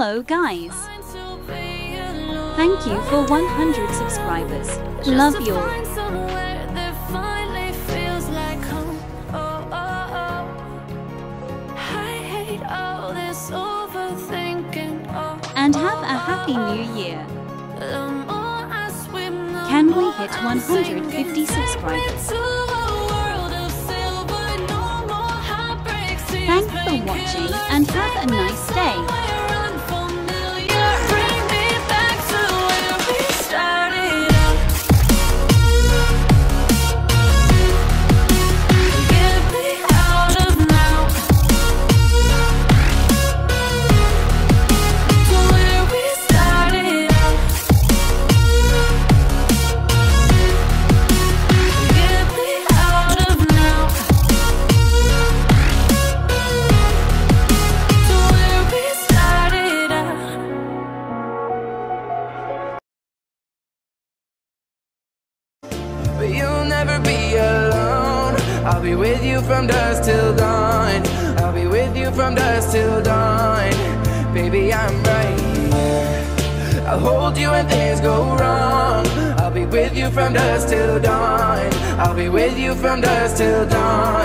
Hello guys. Thank you for 100 subscribers. Love you all. And have a happy new year. Can we hit 150 subscribers? Thanks for watching and have a nice day. I'll be with you from dusk till dawn. I'll be with you from dusk till dawn. Baby, I'm right here. I'll hold you when things go wrong. I'll be with you from dusk till dawn. I'll be with you from dusk till dawn.